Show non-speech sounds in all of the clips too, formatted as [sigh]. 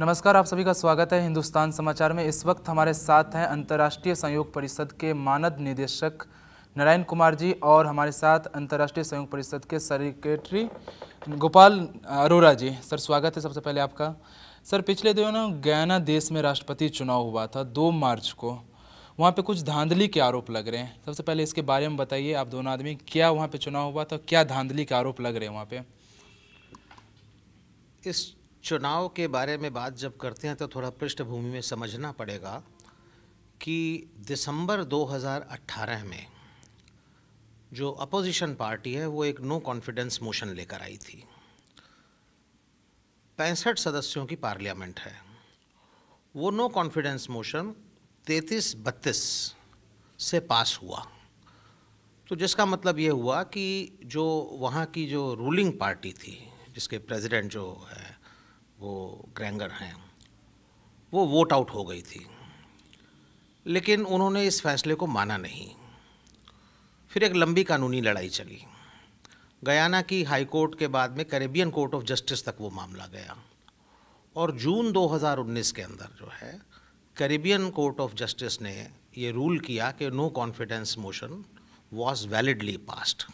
नमस्कार, आप सभी का स्वागत है हिंदुस्तान समाचार में। इस वक्त हमारे साथ हैं अंतर्राष्ट्रीय संयोग परिषद के मानद निदेशक नारायण कुमार जी और हमारे साथ अंतर्राष्ट्रीय संयोग परिषद के सेक्रेटरी गोपाल अरोरा जी। सर, स्वागत है सबसे पहले आपका। सर, पिछले दिनों गयाना देश में राष्ट्रपति चुनाव हुआ था, दो मार्च को। वहाँ पे कुछ धांधली के आरोप लग रहे हैं। सबसे पहले इसके बारे में बताइए, आप दोनों आदमी, क्या वहाँ पे चुनाव हुआ था, क्या धांधली के आरोप लग रहे हैं वहाँ पे? इस चुनाव के बारे में बात जब करते हैं तो थोड़ा पृष्ठभूमि में समझना पड़ेगा कि दिसंबर 2018 में जो अपोजिशन पार्टी है, वो एक नो कॉन्फिडेंस मोशन लेकर आई थी। पैंसठ सदस्यों की पार्लियामेंट है। वो नो कॉन्फिडेंस मोशन तैतीस बत्तीस से पास हुआ। तो जिसका मतलब ये हुआ कि जो वहाँ की जो रूलिंग पार्टी थी, जिसके प्रेसिडेंट जो है वो ग्रैंगर हैं, वो वोट आउट हो गई थी। लेकिन उन्होंने इस फैसले को माना नहीं। फिर एक लंबी कानूनी लड़ाई चली। गयाना की हाई कोर्ट के बाद में कैरेबियन कोर्ट ऑफ़ जस्टिस तक वो मामला गया। और जून 2019 के अंदर जो है कैरेबियन कोर्ट ऑफ़ जस्टिस ने ये रूल किया कि no confidence motion was validly passed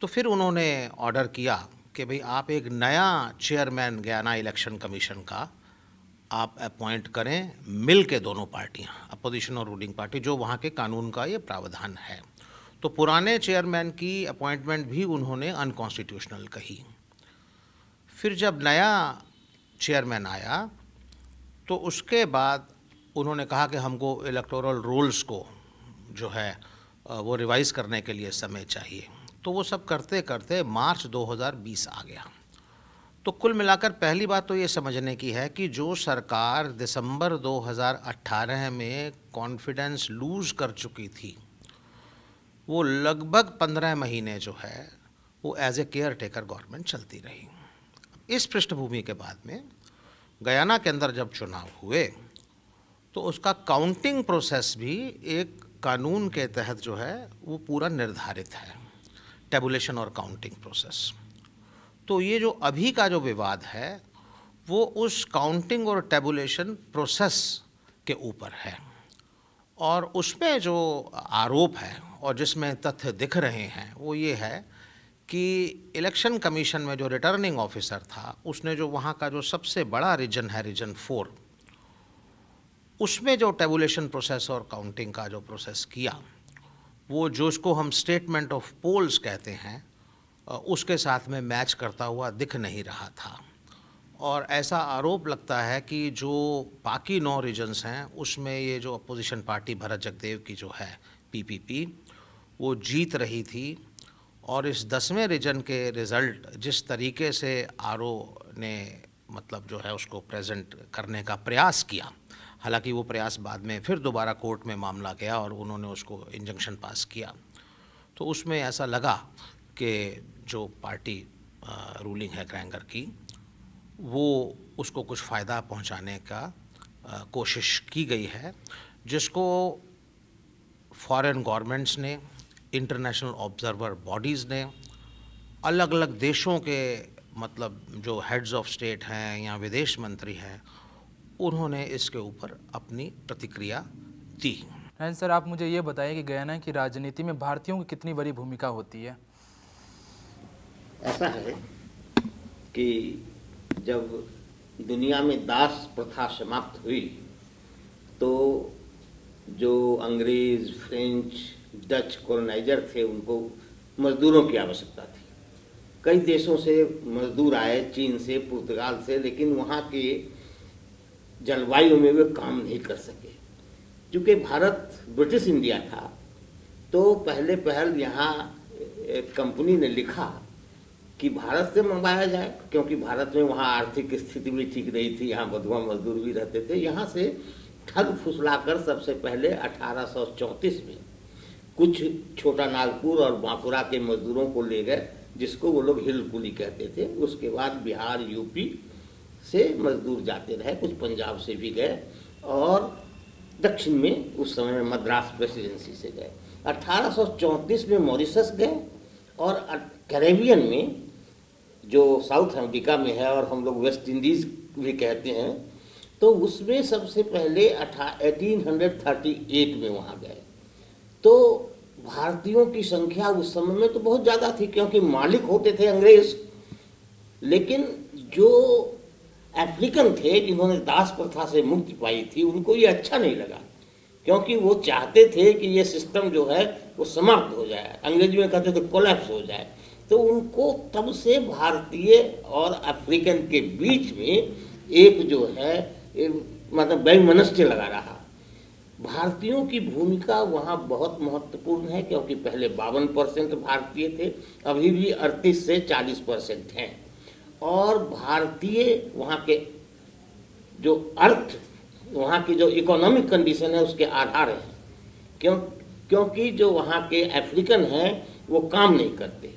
तो फिर उन्होंने ऑर्डर किया कि भाई आप एक नया चेयरमैन गयाना इलेक्शन कमीशन का, आप अपॉइंट करें मिल के दोनों पार्टियाँ अपोजिशन और रूलिंग पार्टी जो वहाँ के कानून का ये प्रावधान है। तो पुराने चेयरमैन की अपॉइंटमेंट भी उन्होंने अनकॉन्स्टिट्यूशनल कही। फिर जब नया चेयरमैन आया तो उसके बाद उन्होंने कहा कि हमको इलेक्टोरल रूल्स को जो है वो रिवाइज़ करने के लिए समय चाहिए। तो वो सब करते करते मार्च 2020 आ गया। तो कुल मिलाकर पहली बात तो ये समझने की है कि जो सरकार दिसंबर 2018 में कॉन्फिडेंस लूज़ कर चुकी थी, वो लगभग पंद्रह महीने जो है, वो as a caretaker government चलती रही। इस पृष्ठभूमि के बाद में गयाना के अंदर जब चुनाव हुए तो उसका काउंटिंग प्रोसेस भी एक कानून के तहत जो है, वो पूरा निर्धारित है। टेबुलेशन और काउंटिंग प्रोसेस तो ये जो अभी का जो विवाद है, वो उस काउंटिंग और टेबुलेशन प्रोसेस के ऊपर है। और उसमें जो आरोप है और जिसमें तथ्य दिख रहे हैं, वो ये है कि इलेक्शन कमीशन में जो रिटर्निंग ऑफिसर था, उसने जो वहाँ का जो सबसे बड़ा रीजन है रीजन फोर उसमें जो टेबुलेशन प्रोसेस और काउंटिंग का जो प्रोसेस किया वो जो उसको हम स्टेटमेंट ऑफ़ पोल्स कहते हैं उसके साथ में मैच करता हुआ दिख नहीं रहा था। और ऐसा आरोप लगता है कि जो बाकी नौ रीजन्स हैं, उसमें ये जो अपोजिशन पार्टी भरत जगदेव की जो है पीपीपी वो जीत रही थी। और इस दसवें रीजन के रिज़ल्ट जिस तरीके से आरओ ने मतलब जो है उसको प्रेजेंट करने का प्रयास किया हालाँकि वो प्रयास बाद में फिर दोबारा कोर्ट में मामला गया और उन्होंने उसको इंजंक्शन पास किया। तो उसमें ऐसा लगा कि जो पार्टी रूलिंग है ग्रैंगर की वो उसको कुछ फ़ायदा पहुँचाने का आ, कोशिश की गई है जिसको फॉरेन गवर्नमेंट्स ने इंटरनेशनल ऑब्जर्वर बॉडीज़ ने अलग अलग देशों के मतलब जो हेड्स ऑफ़ स्टेट हैं या विदेश मंत्री हैं उन्होंने इसके ऊपर अपनी प्रतिक्रिया दी। सर आप मुझे ये बताइए कि गयाना की राजनीति में भारतीयों की कितनी बड़ी भूमिका होती है? ऐसा है कि जब दुनिया में दास प्रथा समाप्त हुई तो जो अंग्रेज़ फ्रेंच डच कॉलोनाइजर थे उनको मजदूरों की आवश्यकता थी। कई देशों से मजदूर आए चीन से पुर्तगाल से लेकिन वहाँ के जलवायु में वे काम नहीं कर सके। क्योंकि भारत ब्रिटिश इंडिया था तो पहले पहल यहाँ एक कंपनी ने लिखा कि भारत से मंगवाया जाए, क्योंकि भारत में वहाँ आर्थिक स्थिति भी ठीक नहीं थी, यहाँ बधुआ मजदूर भी रहते थे। यहाँ से ठग फुसलाकर सबसे पहले 1834 में कुछ छोटा नागपुर और बांकुरा के मजदूरों को ले गए, जिसको वो लोग हिल कुली कहते थे। उसके बाद बिहार, यूपी से मजदूर जाते रहे, कुछ पंजाब से भी गए और दक्षिण में उस समय में मद्रास प्रेसिडेंसी से गए। 1834 में मॉरिशस गए और कैरेबियन में, जो साउथ अमेरिका में है और हम लोग वेस्ट इंडीज भी कहते हैं तो उसमें सबसे पहले एटीन हंड्रेड थर्टी एट में वहाँ गए। तो भारतीयों की संख्या उस समय में तो बहुत ज़्यादा थी, क्योंकि मालिक होते थे अंग्रेज़। लेकिन जो अफ्रीकन थे, जिन्होंने दास प्रथा से मुक्ति पाई थी, उनको ये अच्छा नहीं लगा। क्योंकि वो चाहते थे कि ये सिस्टम जो है, वो समाप्त हो जाए। अंग्रेज़ी में कहते थे कोलैप्स हो जाए। तो उनको तब से भारतीय और अफ्रीकन के बीच में एक जो है मतलब वैमनस्य लगा रहा। भारतीयों की भूमिका वहाँ बहुत महत्वपूर्ण है, क्योंकि पहले बावन परसेंट भारतीय थे, अभी भी अड़तीस से चालीस परसेंट हैं। और भारतीय वहाँ के जो अर्थ, वहाँ की जो इकोनॉमिक कंडीशन है, उसके आधार है। क्यों, क्योंकि जो वहाँ के अफ्रीकन हैं, वो काम नहीं करते।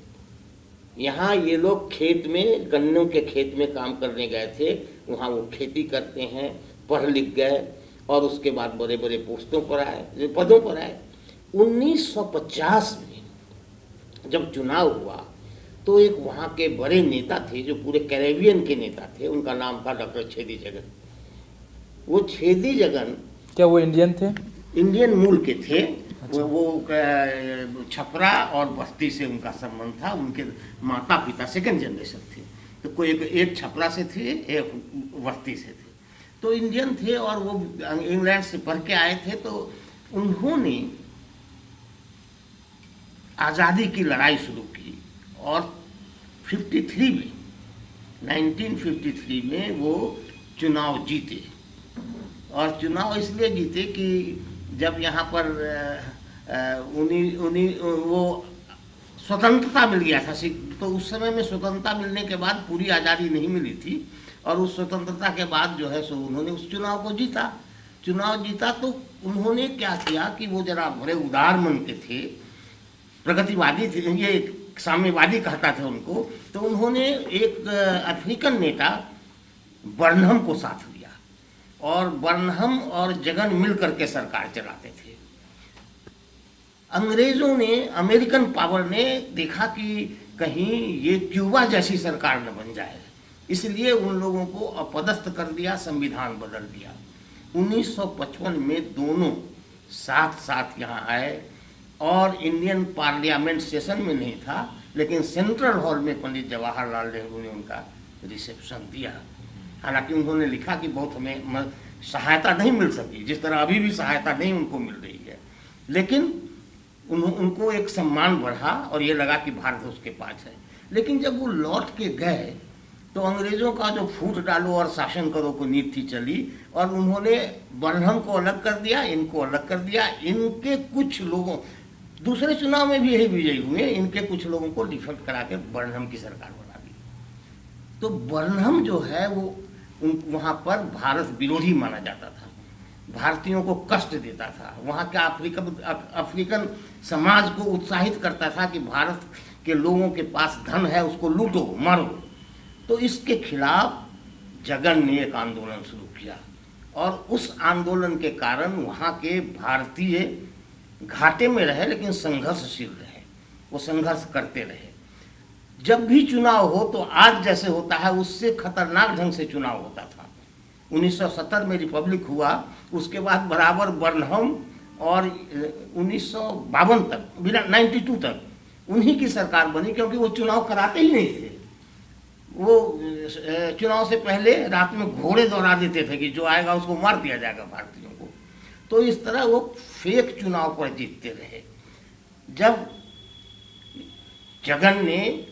यहाँ ये लोग खेत में, गन्नों के खेत में काम करने गए थे। वहाँ वो खेती करते हैं, पढ़ लिख गए, और उसके बाद बड़े बड़े पोस्टों पर आए, पदों पर आए। 1950 में जब चुनाव हुआ तो एक वहाँ के बड़े नेता थे जो पूरे कैरेबियन के नेता थे उनका नाम था डॉक्टर छेदी जगन। वो छेदी जगन क्या वो इंडियन थे? इंडियन मूल के थे। अच्छा। वो, वो छपरा और बस्ती से उनका संबंध था उनके माता पिता सेकंड जनरेशन थे। तो कोई एक, एक छपरा से थे एक बस्ती से थे। तो इंडियन थे और वो इंग्लैंड से पढ़ के आए थे तो उन्होंने आज़ादी की लड़ाई शुरू की और 53 में 1953 में वो चुनाव जीते। और चुनाव इसलिए जीते कि जब यहाँ पर उन्हीं उन्हीं, वो स्वतंत्रता मिल गया था तो उस समय में स्वतंत्रता मिलने के बाद पूरी आज़ादी नहीं मिली थी। और उस स्वतंत्रता के बाद जो है सो उन्होंने उस चुनाव को जीता। चुनाव जीता तो उन्होंने क्या किया कि वो जरा बड़े उदार मन के थे, प्रगतिवादी थे। ये साम्यवादी कहता था उनको तो उन्होंने एक अफ्रीकन नेता बर्नहम को साथ लिया और बर्नहम और जगन मिल करके सरकार चलाते थे। अंग्रेज़ों ने, अमेरिकन पावर ने देखा कि कहीं ये क्यूबा जैसी सरकार न बन जाए, इसलिए उन लोगों को अपदस्थ कर दिया, संविधान बदल दिया। 1955 में दोनों साथ साथ यहाँ आए और इंडियन पार्लियामेंट सेशन में नहीं था लेकिन सेंट्रल हॉल में पंडित जवाहरलाल नेहरू ने उनका रिसेप्शन दिया। हालाँकि उन्होंने लिखा कि बहुत हमें सहायता नहीं मिल सकी जिस तरह अभी भी सहायता नहीं उनको मिल रही है। लेकिन उन, उनको एक सम्मान बढ़ा और ये लगा कि भारत उसके पास है। लेकिन जब वो लौट के गए तो अंग्रेज़ों का जो फूट डालो और शासन करो को नीति चली और उन्होंने बर्नम को अलग कर दिया इनको अलग कर दिया। इनके कुछ लोगों दूसरे चुनाव में भी यही विजयी हुए, इनके कुछ लोगों को डिफेक्ट करा के बर्नम की सरकार बना दी। तो बर्नम जो है, वो उन, वहाँ पर भारत विरोधी माना जाता था। भारतीयों को कष्ट देता था। वहाँ के अफ्रीकन अफ्रीकन समाज को उत्साहित करता था कि भारत के लोगों के पास धन है, उसको लूटो, मारो। तो इसके खिलाफ जगन ने एक आंदोलन शुरू किया। और उस आंदोलन के कारण वहाँ के भारतीय घाटे में रहे, लेकिन संघर्षशील रहे। वो संघर्ष करते रहे। जब भी चुनाव हो तो आज जैसे होता है, उससे खतरनाक ढंग से चुनाव होता था। 1970 में रिपब्लिक हुआ, उसके बाद बराबर बर्नहम और उन्नीस सौ बावन तक, बिना 92 तक, उन्हीं की सरकार बनी, क्योंकि वो चुनाव कराते ही नहीं थे। वो चुनाव से पहले रात में घोड़े दौड़ा देते थे कि जो आएगा, उसको मार दिया जाएगा भारतीयों तो इस तरह वो फेक चुनाव पर जीतते रहे। जब जगन ने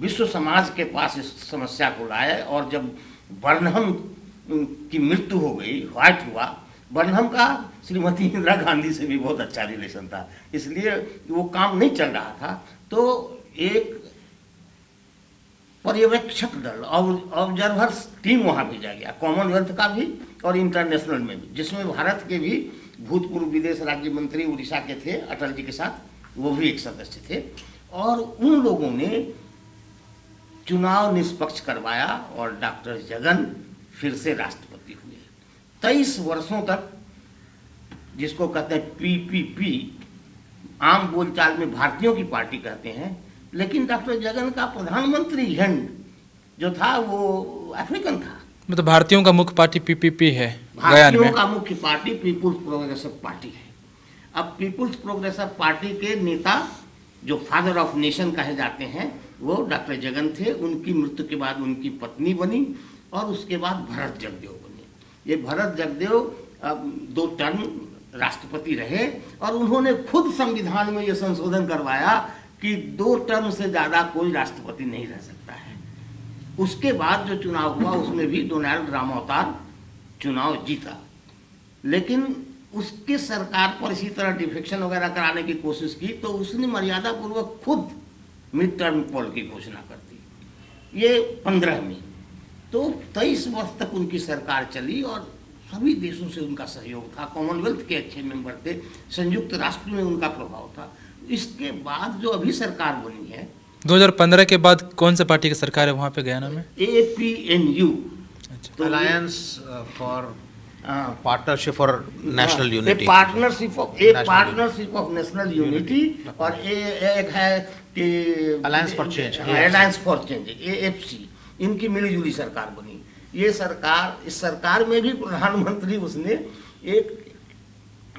विश्व समाज के पास इस समस्या को लाया और जब बर्नहम की मृत्यु हो गई व्हाइट हुआ, बर्नहम का श्रीमती इंदिरा गांधी से भी बहुत अच्छा रिलेशन था। इसलिए वो काम नहीं चल रहा था। तो एक पर्यवेक्षक दल ऑब्जर्वर टीम वहाँ भेजा गया कॉमनवेल्थ का भी और इंटरनेशनल में भी, जिसमें भारत के भी भूतपूर्व विदेश राज्य मंत्री उड़ीसा के थे, अटल जी के साथ, वो भी एक सदस्य थे, और उन लोगों ने चुनाव निष्पक्ष करवाया और डॉक्टर जगन फिर से राष्ट्रपति हुए। तेईस वर्षों तक, जिसको कहते हैं पीपीपी आम बोलचाल में भारतीयों की पार्टी कहते हैं लेकिन डॉक्टर जगन का प्रधानमंत्री हैंड जो था वो अफ्रीकन था। मतलब भारतीयों का मुख्य पार्टी पीपीपी है भारतीयों का मुख्य पार्टी पीपुल्स प्रोग्रेसिव पार्टी है। अब पीपुल्स प्रोग्रेसिव पार्टी के नेता जो फादर ऑफ़ नेशन कहे जाते हैं वो डॉक्टर जगन थे। उनकी मृत्यु के बाद उनकी पत्नी बनी और उसके बाद भरत जगदेव बने। ये भरत जगदेव अब दो टर्म राष्ट्रपति रहे और उन्होंने खुद संविधान में ये संशोधन करवाया कि दो टर्म से ज़्यादा कोई राष्ट्रपति नहीं रह सकता है। उसके बाद जो चुनाव हुआ, उसमें भी डोनाल्ड रामोतार चुनाव जीता। लेकिन उसके सरकार पर इसी तरह डिफेक्शन वगैरह कराने की कोशिश की तो उसने मर्यादा पूर्वक खुद मिड टर्म पोल की घोषणा कर दी। ये पंद्रह में। तो तेईस वर्ष तक उनकी सरकार चली और सभी देशों से उनका सहयोग था। कॉमनवेल्थ के अच्छे मेंबर थे। संयुक्त राष्ट्र में उनका प्रभाव था। इसके बाद जो अभी सरकार बनी है 2015 के बाद कौन से पार्टी की सरकार है वहाँ पे गयाना में? ए पी एन यू अच्छा। Alliance for partnership for national unity partnership of a partnership of national unity और ए एक है कि Alliance for Change, alliance for change A F C इनकी मिलीजुली सरकार बनी। ये सरकार इस सरकार में भी प्रधानमंत्री उसने एक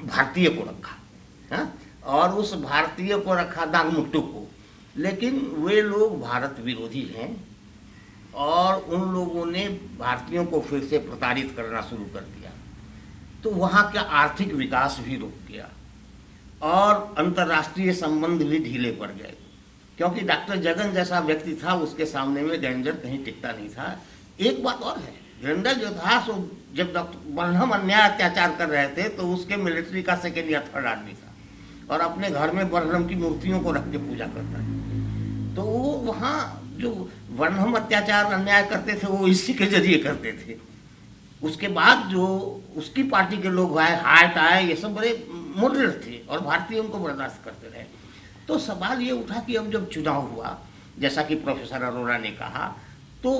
भारतीय को रखा हाँ? और उस भारतीय को रखा दांगमुट्टू को। लेकिन वे लोग भारत विरोधी हैं और उन लोगों ने भारतीयों को फिर से प्रताड़ित करना शुरू कर दिया। तो वहाँ का आर्थिक विकास भी रुक गया और अंतर्राष्ट्रीय संबंध भी ढीले पड़ गए। क्योंकि डॉक्टर जगन जैसा व्यक्ति था, उसके सामने में डेंजर कहीं टिकता नहीं था। एक बात और है डेंजर जो था, सो जब डॉक्टर बर्नम अन्याय अत्याचार कर रहे थे तो उसके मिलिट्री का सेकेंड या थर्ड आदमी था। और अपने घर में बर्नम की मूर्तियों को रख के पूजा करता है। तो वो वहाँ जो वर्णम अत्याचार अन्याय करते थे, वो इसी के ज़रिए करते थे। उसके बाद जो उसकी पार्टी के लोग आए, हार्ट आए, ये सब बड़े मॉडरेट थे और भारतीय उनको बर्दाश्त करते रहे। तो सवाल ये उठा कि अब जब चुनाव हुआ, जैसा कि प्रोफेसर अरोड़ा ने कहा तो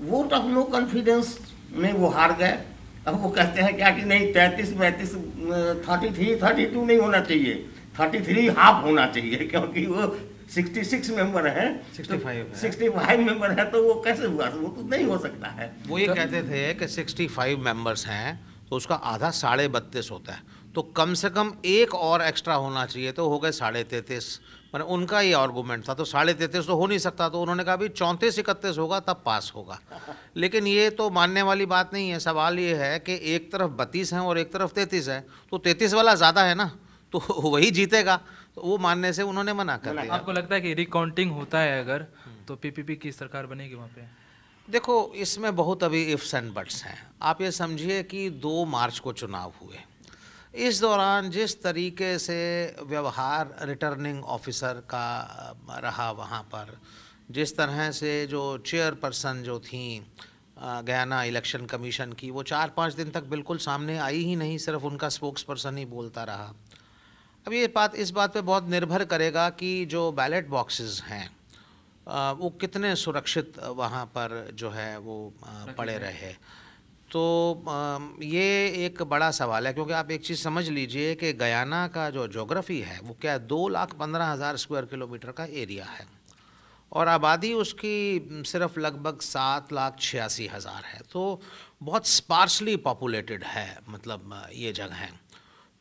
वोट ऑफ़ नो कॉन्फिडेंस में वो हार गए। अब वो कहते हैं क्या कि नहीं तैंतीस पैंतीस थर्टी थ्री थर्टी टू नहीं होना चाहिए। थर्टी थ्री हाफ़ होना चाहिए क्योंकि वो सिक्सटी सिक्स मेंबर है। 65। सिक्सटी फाइव मेंबर है तो वो कैसे हुआ? वो तो नहीं हो सकता है। वो ये कहते थे कि 65 मेंबर्स हैं तो उसका आधा साढ़े बत्तीस होता है। तो कम से कम एक और एक्स्ट्रा होना चाहिए तो हो गए साढ़े तैंतीस। मैंने उनका ये आर्गूमेंट था तो साढ़े तैंतीस तो हो नहीं सकता तो उन्होंने कहा भी चौंतीस इकतीस होगा तब पास होगा। [laughs] लेकिन ये तो मानने वाली बात नहीं है। सवाल ये है कि एक तरफ़ बत्तीस हैं और एक तरफ़ तैंतीस है तो तैंतीस वाला ज़्यादा है ना? तो [laughs] वही जीतेगा। तो वो मानने से उन्होंने मना कर दिया। आपको लगता है कि रिकाउंटिंग होता है अगर तो पीपीपी की सरकार बनेगी वहाँ पे? देखो इसमें बहुत अभी इफ्स एंड बट्स हैं। आप ये समझिए कि दो मार्च को चुनाव हुए। इस दौरान जिस तरीके से व्यवहार रिटर्निंग ऑफिसर का रहा वहाँ पर जिस तरह से जो चेयरपर्सन जो थी गयाना इलेक्शन कमीशन की वो चार पाँच दिन तक बिल्कुल सामने आई ही नहीं सिर्फ़ उनका स्पोक्स पर्सन ही बोलता रहा। अब ये बात इस बात पे बहुत निर्भर करेगा कि जो बैलेट बॉक्सेस हैं वो कितने सुरक्षित वहाँ पर जो है वो पड़े रहे। तो ये एक बड़ा सवाल है, क्योंकि आप एक चीज़ समझ लीजिए कि गयाना का जो जोग्राफ़ी है, वो क्या है दो लाख पंद्रह हज़ार स्क्वायर किलोमीटर का एरिया है? और आबादी उसकी सिर्फ़ लगभग सात लाख छियासी हज़ार है। तो बहुत स्पार्सली पॉपुलेटेड है मतलब ये जगह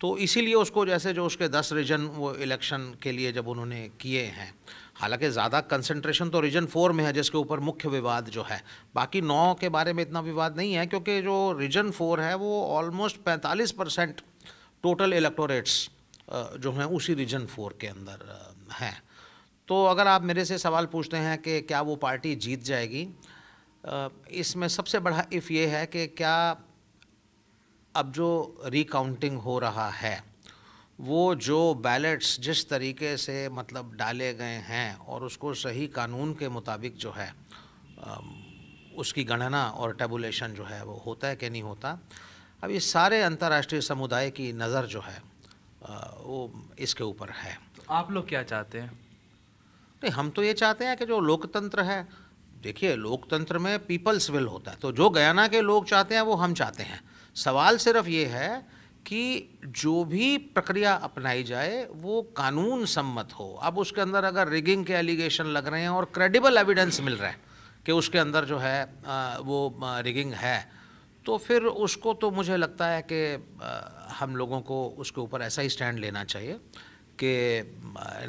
तो इसीलिए उसको जैसे जो उसके दस रीजन वो इलेक्शन के लिए जब उन्होंने किए हैं हालाँकि ज़्यादा कंसंट्रेशन तो रीजन फोर में है, जिसके ऊपर मुख्य विवाद जो है। बाकी नौ के बारे में इतना विवाद नहीं है, क्योंकि जो रीजन फोर है, वो ऑलमोस्ट पैंतालीस परसेंट टोटल इलेक्टोरेट्स जो हैं, उसी रीजन फोर के अंदर हैं। तो अगर आप मेरे से सवाल पूछते हैं कि क्या वो पार्टी जीत जाएगी इसमें सबसे बड़ा इफ़ ये है कि क्या अब जो रिकाउंटिंग हो रहा है वो जो बैलेट्स जिस तरीके से मतलब डाले गए हैं और उसको सही कानून के मुताबिक जो है उसकी गणना और टेबुलेशन जो है वो होता है कि नहीं होता। अब ये सारे अंतर्राष्ट्रीय समुदाय की नज़र जो है वो इसके ऊपर है। तो आप लोग क्या चाहते हैं? नहीं हम तो ये चाहते हैं कि जो लोकतंत्र है देखिए लोकतंत्र में पीपल्स विल होता है। तो जो गयाना के लोग चाहते हैं वो हम चाहते हैं। सवाल सिर्फ़ ये है कि जो भी प्रक्रिया अपनाई जाए, वो कानून सम्मत हो। अब उसके अंदर अगर रिगिंग के एलिगेशन लग रहे हैं और क्रेडिबल एविडेंस मिल रहा है कि उसके अंदर जो है वो रिगिंग है तो फिर उसको तो मुझे लगता है कि हम लोगों को उसके ऊपर ऐसा ही स्टैंड लेना चाहिए। कि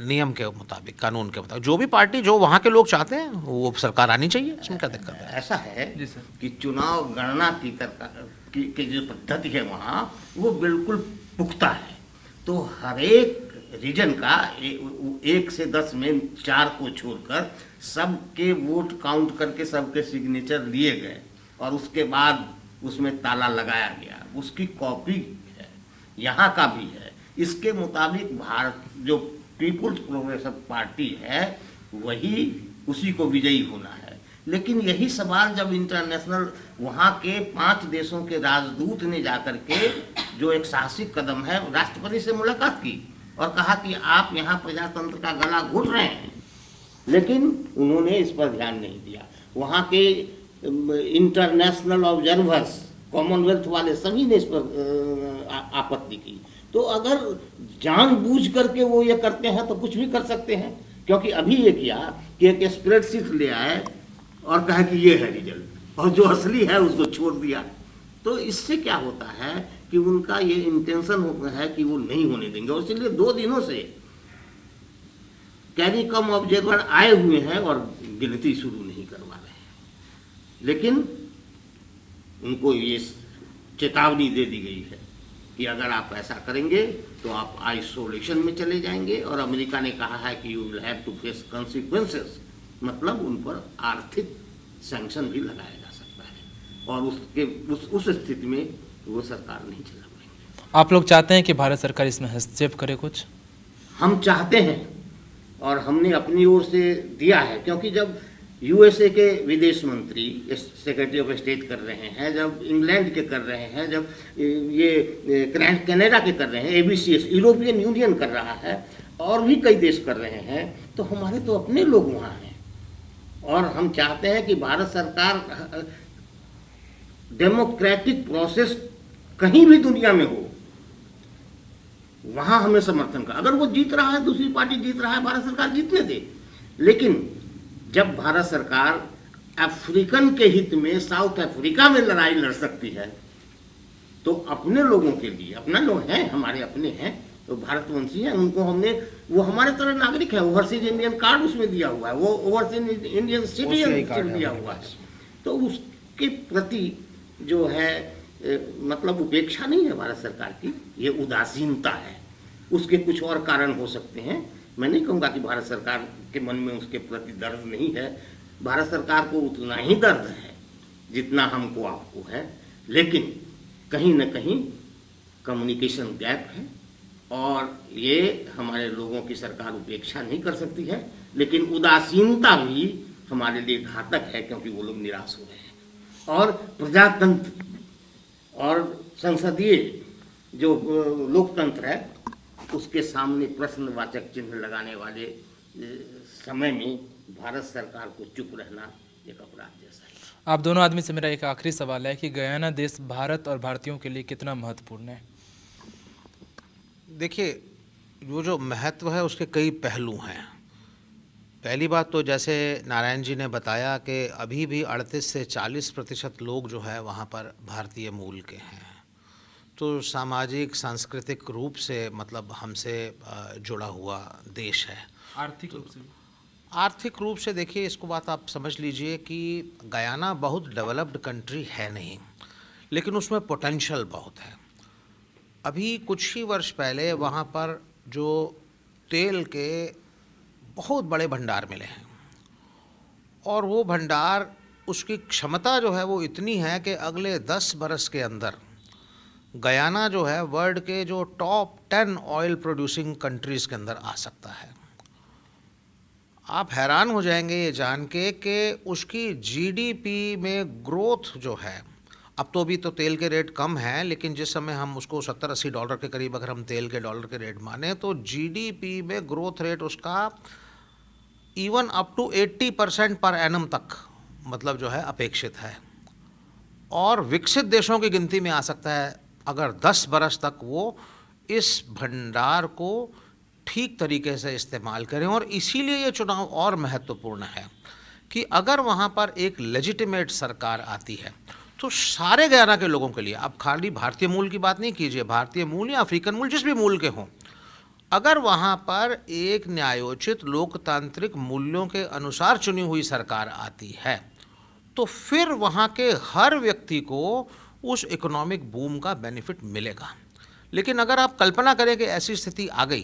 नियम के मुताबिक कानून के मुताबिक जो भी पार्टी जो वहाँ के लोग चाहते हैं वो सरकार आनी चाहिए इसमें क्या दिक्कत है? ऐसा है कि चुनाव गणना की की, की जो पद्धति है वहाँ वो बिल्कुल पुख्ता है। तो हर एक रीजन का ए, एक से दस में चार को छोड़कर सबके वोट काउंट करके सबके सिग्नेचर लिए गए और उसके बाद उसमें ताला लगाया गया उसकी कॉपी है यहाँ का भी है। इसके मुताबिक भारत, जो पीपुल्स प्रोग्रेसिव पार्टी है, वही उसी को विजयी होना है। लेकिन यही सवाल जब इंटरनेशनल, वहाँ के पाँच देशों के राजदूत ने जाकर के जो एक साहसिक कदम है, राष्ट्रपति से मुलाकात की और कहा कि आप यहाँ प्रजातंत्र का गला घुट रहे हैं। लेकिन उन्होंने इस पर ध्यान नहीं दिया। वहाँ के इंटरनेशनल ऑब्जर्वर्स, कॉमनवेल्थ वाले सभी ने इस पर आपत्ति की। तो अगर जानबूझ करके वो ये करते हैं तो कुछ भी कर सकते हैं। क्योंकि अभी ये किया कि एक स्प्रेडशीट ले आए और कहा कि ये है रिज़ल्ट और जो असली है, उसको छोड़ दिया। तो इससे क्या होता है कि उनका ये इंटेंशन होता है कि वो नहीं होने देंगे। और इसलिए दो दिनों से कैरी कम ऑब्जर्वर आए हुए हैं और गिनती शुरू नहीं करवा रहे हैं। लेकिन उनको ये चेतावनी दे दी गई है। कि अगर आप ऐसा करेंगे तो आप आइसोलेशन में चले जाएँगे। और अमेरिका ने कहा है कि you will have to face consequences मतलब उन पर आर्थिक सैंक्शन भी लगाया जा सकता है। और उसके उस उस स्थिति में वो सरकार नहीं चला पाएँगे। आप लोग चाहते हैं कि भारत सरकार इसमें हस्तक्षेप करे कुछ? हम चाहते हैं। और हमने अपनी ओर से दिया है क्योंकि जब यूएसए के विदेश मंत्री सेक्रेटरी ऑफ़ स्टेट कर रहे हैं, जब इंग्लैंड के कर रहे हैं, जब ये कनाडा के कर रहे हैं एबीसीएस यूरोपियन यूनियन कर रहा है, और भी कई देश कर रहे हैं तो हमारे तो अपने लोग वहाँ हैं। और हम चाहते हैं कि भारत सरकार डेमोक्रेटिक प्रोसेस कहीं भी दुनिया में हो, वहाँ हमें समर्थन का अगर वो जीत रहा है, दूसरी पार्टी जीत रहा है, भारत सरकार जीतने दे। लेकिन जब भारत सरकार अफ्रीकन के हित में साउथ अफ्रीका में लड़ाई लड़ सकती है तो अपने लोगों के लिए अपना लोग हैं हमारे अपने हैं तो भारतवंशी हैं उनको हमने वो हमारे तरह नागरिक है ओवरसीज इंडियन कार्ड उसमें दिया हुआ है वो ओवरसीज इंडियन सिटीजन दिया हुआ है। तो उसके प्रति जो है मतलब उपेक्षा नहीं है भारत सरकार की ये उदासीनता है। उसके कुछ और कारण हो सकते हैं मैं नहीं कहूँगा कि भारत सरकार के मन में उसके प्रति दर्द नहीं है। भारत सरकार को उतना ही दर्द है जितना हमको आपको है। लेकिन कहीं ना कहीं कम्युनिकेशन गैप है और ये हमारे लोगों की सरकार उपेक्षा नहीं कर सकती है। लेकिन उदासीनता भी हमारे लिए घातक है क्योंकि वो लोग निराश हो रहे हैं। और प्रजातंत्र और संसदीय जो लोकतंत्र है उसके सामने प्रश्नवाचक चिन्ह लगाने वाले समय में भारत सरकार को चुप रहना एक अपराध जैसा है। आप दोनों आदमी से मेरा एक आखिरी सवाल है कि गयाना देश भारत और भारतीयों के लिए कितना महत्वपूर्ण है? देखिए वो जो महत्व है उसके कई पहलू हैं। पहली बात तो जैसे नारायण जी ने बताया कि अभी भी 38 से 40 प्रतिशत लोग जो है वहाँ पर भारतीय मूल के हैं। तो सामाजिक सांस्कृतिक रूप से मतलब हमसे जुड़ा हुआ देश है। आर्थिक तो, रूप से आर्थिक रूप से देखिए इसको बात आप समझ लीजिए कि गयाना बहुत डेवलप्ड कंट्री है नहीं लेकिन उसमें पोटेंशियल बहुत है। अभी कुछ ही वर्ष पहले वहाँ पर जो तेल के बहुत बड़े भंडार मिले हैं और वो भंडार उसकी क्षमता जो है वो इतनी है कि अगले दस बरस के अंदर गयाना जो है, वर्ल्ड के जो top ten oil producing countries के अंदर आ सकता है। आप हैरान हो जाएँगे ये जान के कि उसकी जीडीपी में ग्रोथ जो है, अब तो अभी तो तेल के रेट कम हैं, लेकिन जिस समय हम उसको सत्तर अस्सी डॉलर के करीब अगर हम तेल के डॉलर के रेट माने तो जीडीपी में ग्रोथ रेट उसका even up to 80 percent per annum तक मतलब जो है, अपेक्षित है। और विकसित देशों की गिनती में आ सकता है अगर 10 बरस तक वो इस भंडार को ठीक तरीके से इस्तेमाल करें, और इसीलिए ये चुनाव और महत्वपूर्ण है कि अगर वहाँ पर एक लेजिटिमेट सरकार आती है तो सारे गयाना के लोगों के लिए आप खाली भारतीय मूल की बात नहीं कीजिए, भारतीय मूल या अफ्रीकन मूल, जिस भी मूल के हों, अगर वहाँ पर एक न्यायोचित लोकतांत्रिक मूल्यों के अनुसार चुनी हुई सरकार आती है तो फिर वहाँ के हर व्यक्ति को उस इकोनॉमिक बूम का बेनिफिट मिलेगा। लेकिन अगर आप कल्पना करें कि ऐसी स्थिति आ गई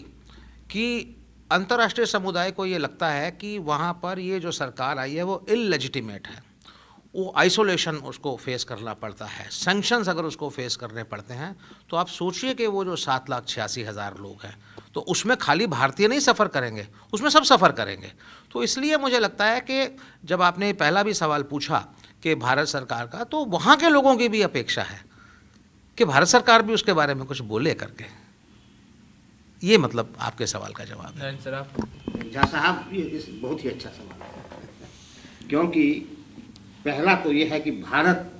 कि अंतर्राष्ट्रीय समुदाय को ये लगता है कि वहाँ पर ये जो सरकार आई है वो इलेजिटिमेट है। वो आइसोलेशन उसको फेस करना पड़ता है। सेंक्शंस अगर उसको फेस करने पड़ते हैं तो आप सोचिए कि वो जो सात लाख छियासी हज़ार लोग हैं तो उसमें खाली भारतीय नहीं सफ़र करेंगे, उसमें सब सफ़र करेंगे। तो इसलिए मुझे लगता है कि जब आपने पहला भी सवाल पूछा कि भारत सरकार का तो वहाँ के लोगों की भी अपेक्षा है कि भारत सरकार भी उसके बारे में कुछ बोले करके। ये मतलब आपके सवाल का जवाब है। झा साहब ये इस बहुत ही अच्छा सवाल है। क्योंकि पहला तो ये है कि भारत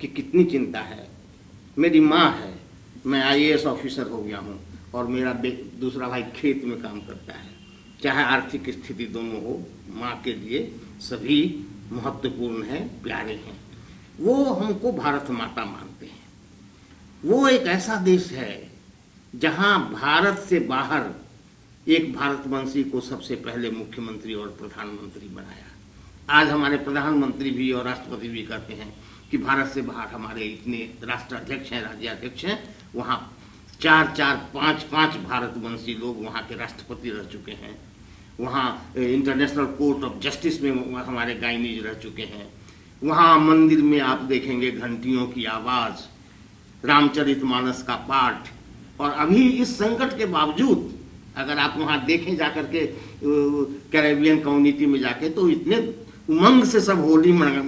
की कितनी चिंता है। मेरी माँ है मैं आईएएस ऑफिसर हो गया हूँ और मेरा दूसरा भाई खेत में काम करता है। चाहे आर्थिक स्थिति दोनों हो माँ के लिए सभी महत्वपूर्ण हैं, प्यारे हैं। वो हमको भारत माता मानते हैं। वो एक ऐसा देश है जहाँ भारत से बाहर एक भारतवंशी को सबसे पहले मुख्यमंत्री और प्रधानमंत्री बनाया। आज हमारे प्रधानमंत्री भी और राष्ट्रपति भी कहते हैं कि भारत से बाहर हमारे इतने राष्ट्राध्यक्ष हैं, राज्याध्यक्ष हैं, वहाँ चार चार, पाँच पाँच भारतवंशी लोग वहाँ के राष्ट्रपति रह चुके हैं। वहाँ इंटरनेशनल कोर्ट ऑफ़ जस्टिस में हमारे गायनीज रह चुके हैं। वहाँ मंदिर में आप देखेंगे घंटियों की आवाज़ रामचरितमानस का पाठ। और अभी इस संकट के बावजूद अगर आप वहाँ देखें जाकर के कैरेबियन कम्युनिटी में जाके तो इतने उमंग से सब होली मना,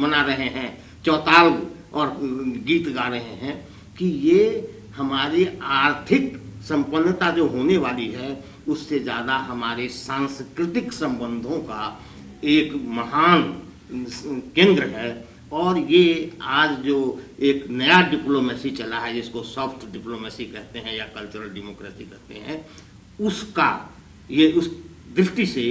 मना रहे हैं चौताल और गीत गा रहे हैं कि ये हमारी आर्थिक संपन्नता जो होने वाली है उससे ज़्यादा हमारे सांस्कृतिक संबंधों का एक महान केंद्र है। और ये आज जो एक नया डिप्लोमेसी चला है जिसको सॉफ्ट डिप्लोमेसी कहते हैं या कल्चरल डेमोक्रेसी कहते हैं उसका ये उस दृष्टि से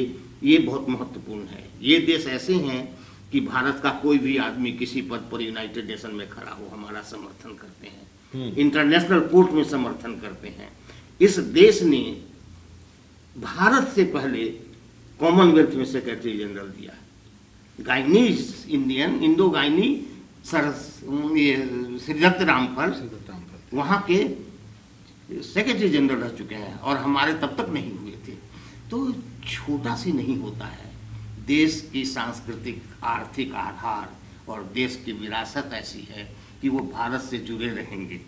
ये बहुत महत्वपूर्ण है। ये देश ऐसे हैं कि भारत का कोई भी आदमी किसी पद पर यूनाइटेड नेशन में खड़ा हो हमारा समर्थन करते हैं। इंटरनेशनल कोर्ट में समर्थन करते हैं। इस देश ने भारत से पहले कॉमनवेल्थ में सेक्रेटरी जनरल दिया Guyanese Indian Indo Guyanese Sir Shridath Ramphal वहाँ के सेक्रेटरी जनरल रह चुके हैं और हमारे तब तक नहीं हुए थे। तो छोटा सी नहीं होता है। देश की सांस्कृतिक आर्थिक आधार और देश की विरासत ऐसी है कि वो भारत से जुड़े रहेंगे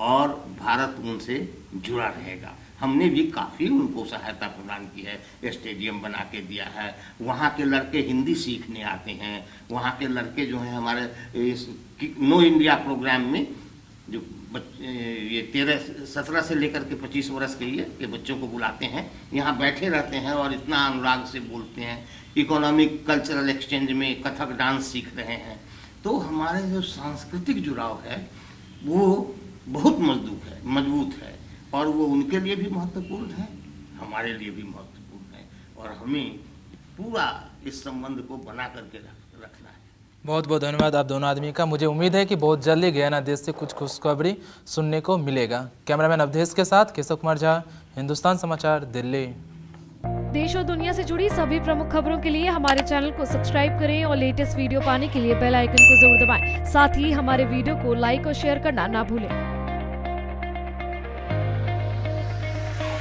और भारत उनसे जुड़ा रहेगा। हमने भी काफ़ी उनको सहायता प्रदान की है, स्टेडियम बना के दिया है। वहाँ के लड़के हिंदी सीखने आते हैं। वहाँ के लड़के जो हैं हमारे इस नो इंडिया प्रोग्राम में, जो ये तेरह, सत्रह से लेकर के पच्चीस वर्ष के लिए के बच्चों को बुलाते हैं। यहाँ बैठे रहते हैं और इतना अनुराग से बोलते हैं। इकोनॉमिक कल्चरल एक्सचेंज में कथक डांस सीख रहे हैं। तो हमारे जो सांस्कृतिक जुड़ाव है, वो बहुत मज़बूत है मज़बूत है। और वो उनके लिए भी महत्वपूर्ण है हमारे लिए भी महत्वपूर्ण है। और हमें पूरा इस संबंध को बना करके रख, रखना है। बहुत बहुत धन्यवाद आप दोनों आदमी का। मुझे उम्मीद है कि बहुत जल्दी गयाना देश से कुछ खुशखबरी सुनने को मिलेगा। कैमरामैन अवधेश के साथ केशव कुमार झा हिंदुस्तान समाचार दिल्ली। देश और दुनिया से जुड़ी सभी प्रमुख खबरों के लिए हमारे चैनल को सब्सक्राइब करें और लेटेस्ट वीडियो पाने के लिए बेल आइकन को ज़रूर दबाएँ। साथ ही हमारे वीडियो को लाइक और शेयर करना ना भूलें।